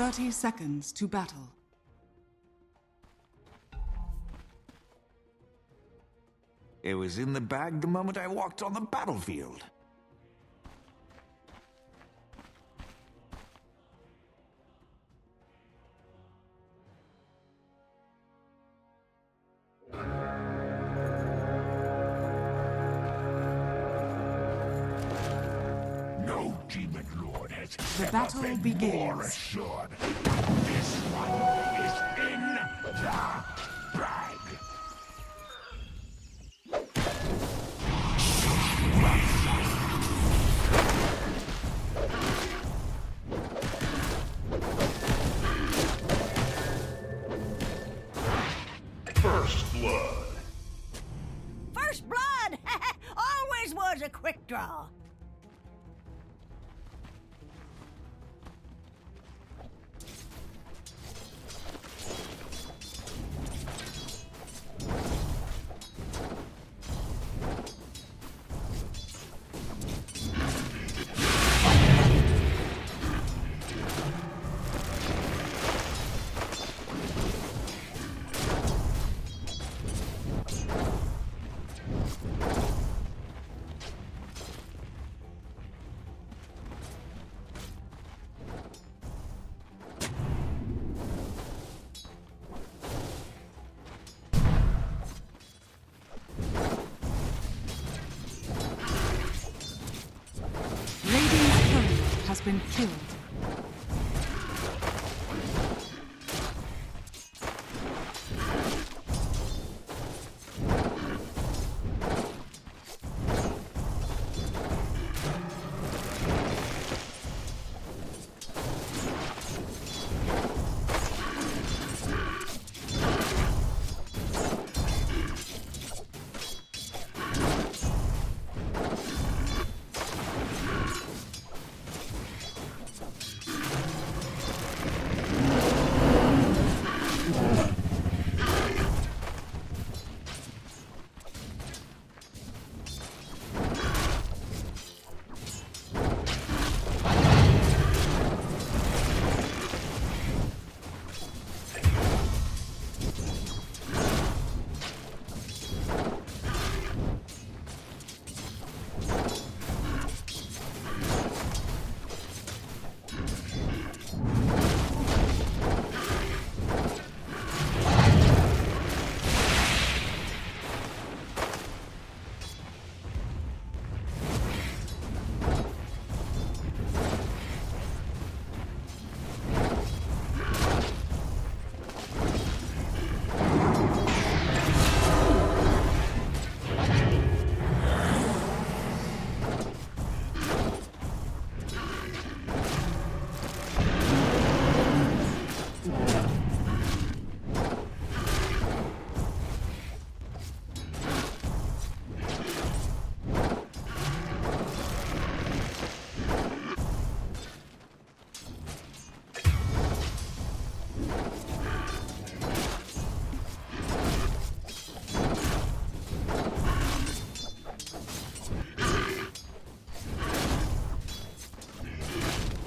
30 seconds to battle. It was in the bag the moment I walked on the battlefield. Battle been begins. more assured. This one is in the bag. First blood. First blood! Always was a quick draw. Been killed.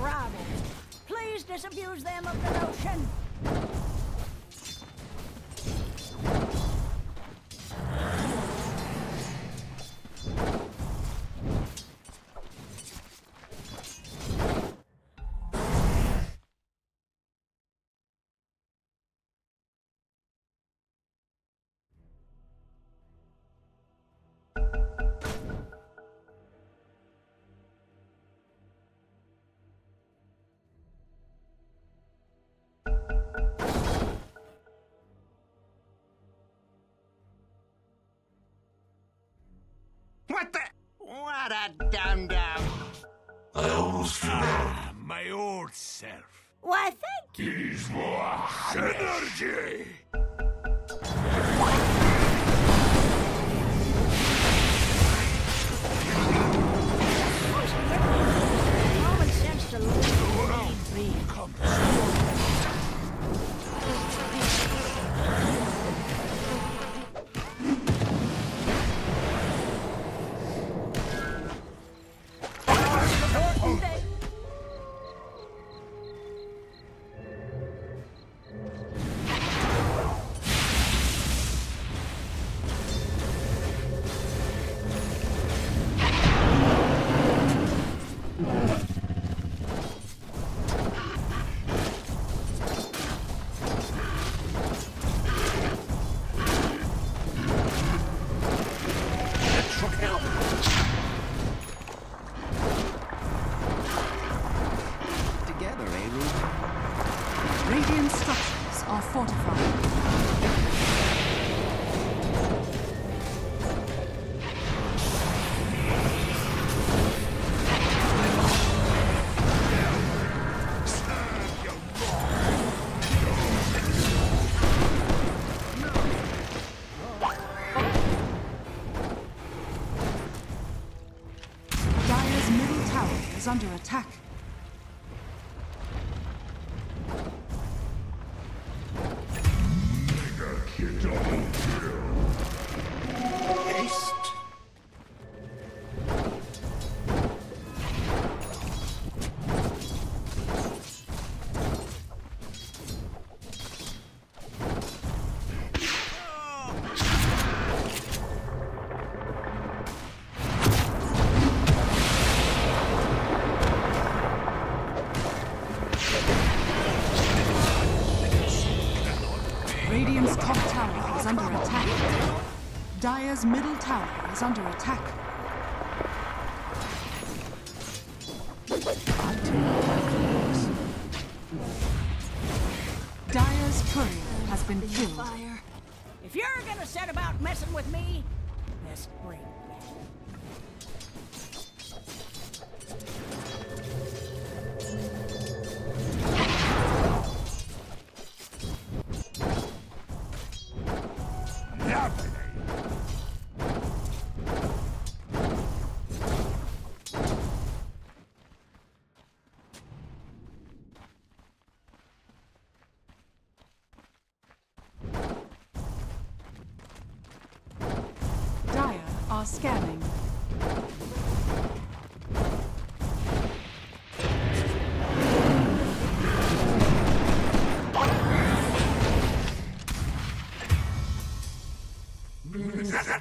Arrival. Please disabuse them of the notion. A dum dum. I almost forgot. My old self. Why, thank you. Is more energy. Common sense to leave me Dire's middle tower is under attack. Dire's courier has been killed. If you're gonna set about messing with me, best bring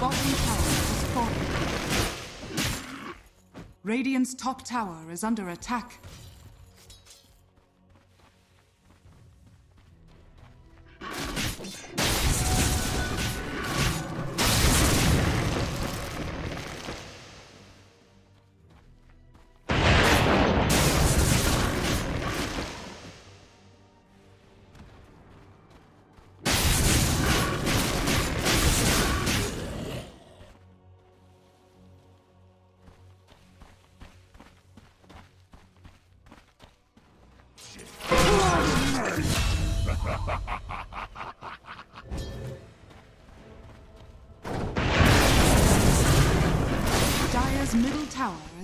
Bottom tower has fallen. Radiant's top tower is under attack.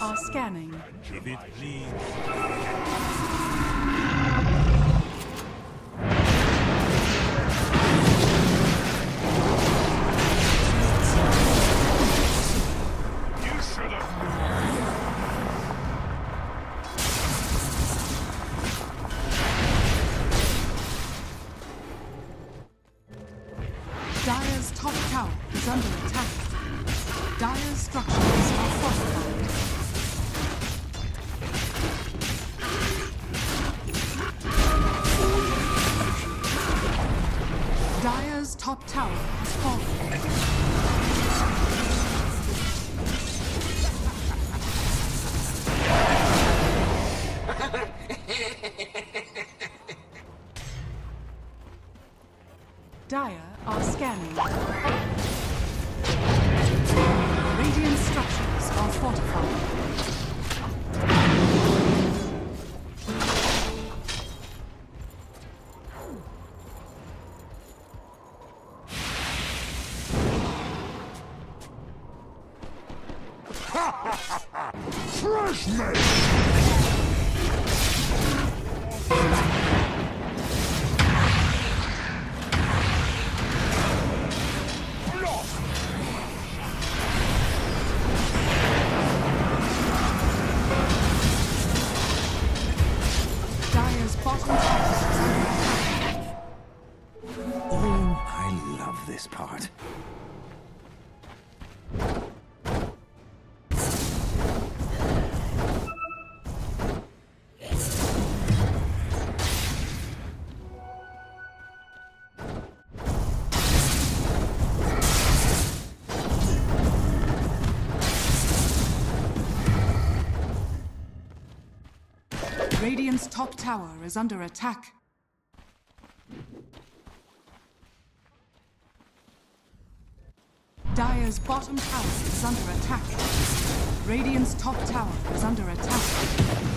Are scanning. If it Radiant's top tower is under attack. Dire's bottom tower is under attack. Radiant's top tower is under attack.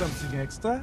Something extra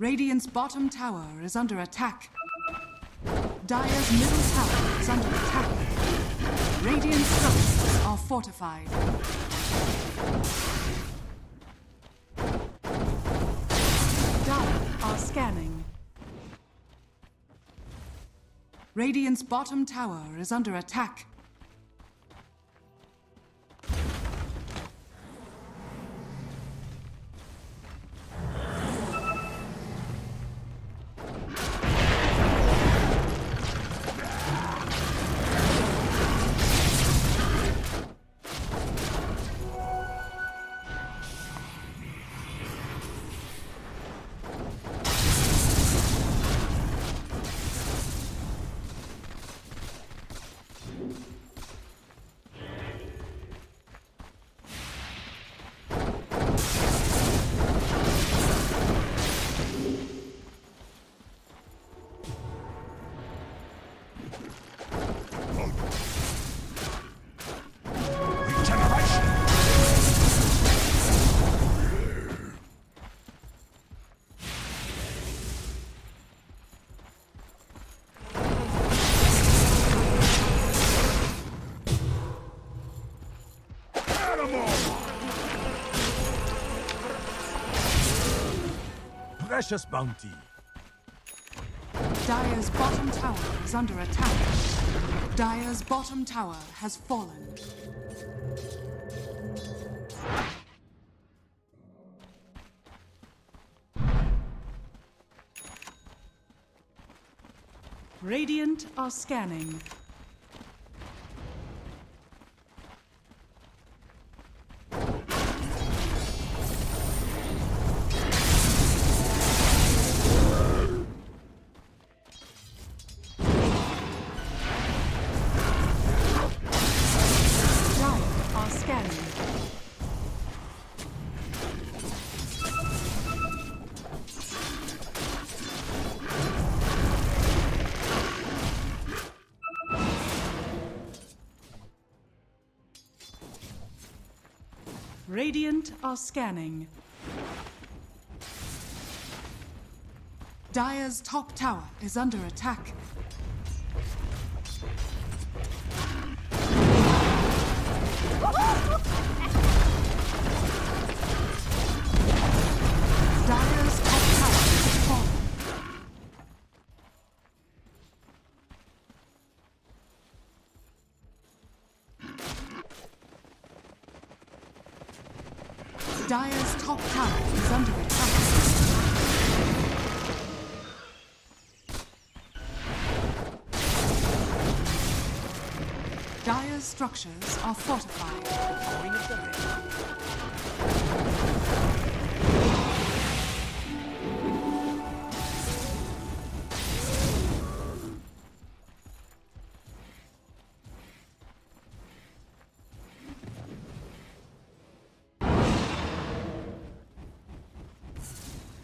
Radiant's bottom tower is under attack. Dire's middle tower is under attack. Radiant structures are fortified. Dire are scanning. Radiant's bottom tower is under attack. Precious bounty. Dire's bottom tower is under attack. Dire's bottom tower has fallen. Radiant are scanning. Are scanning. Dire's top tower is under attack. Top tower is under attack. Dire's structures are fortified.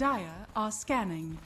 Dire are scanning.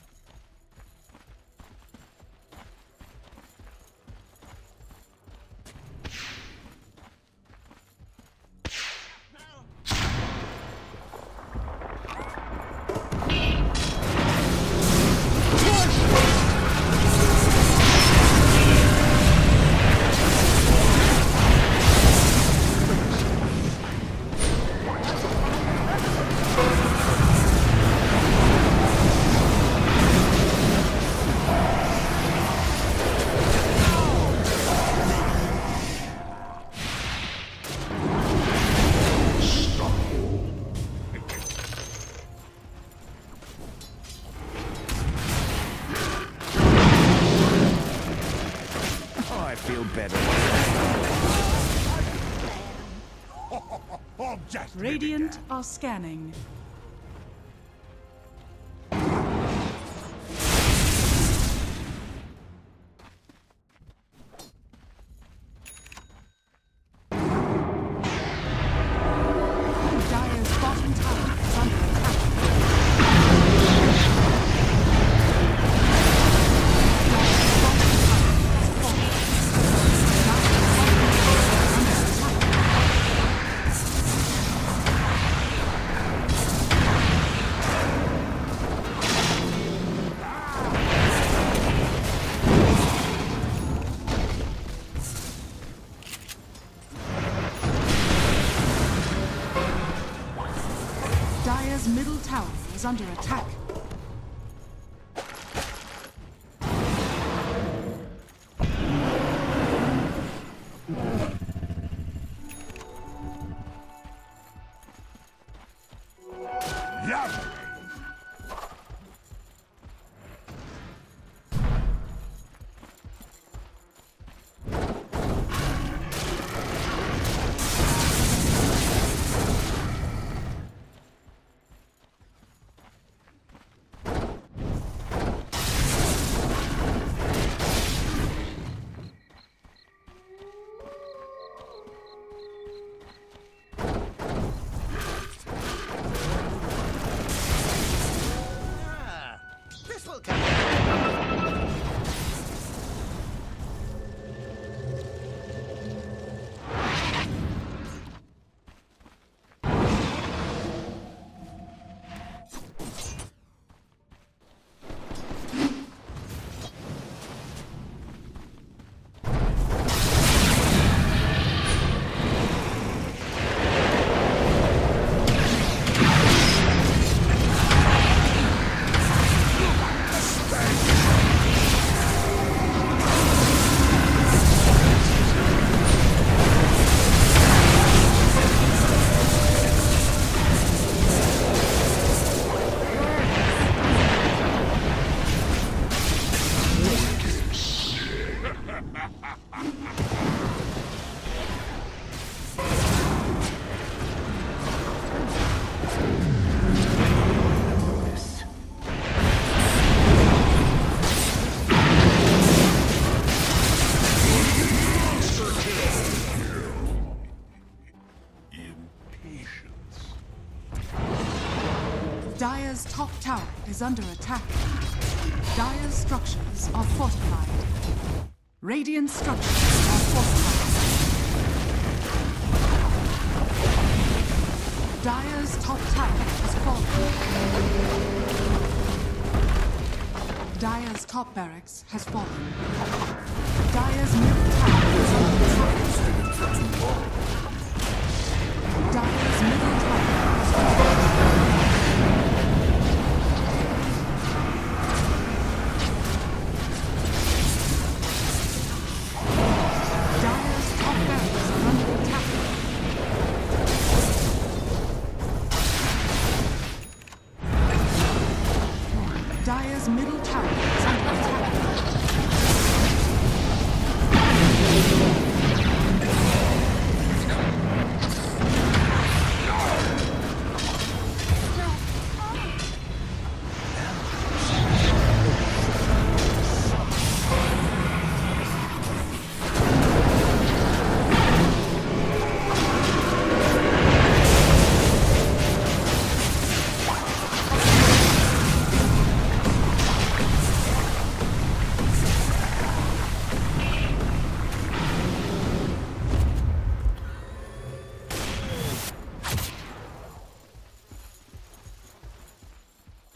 Are scanning. Under attack. Is under attack. Dire's structures are fortified. Radiant structures are fortified. Dire's top tower has fallen. Dire's top barracks has fallen. Dire's middle tower is under attack. Dire's middle tower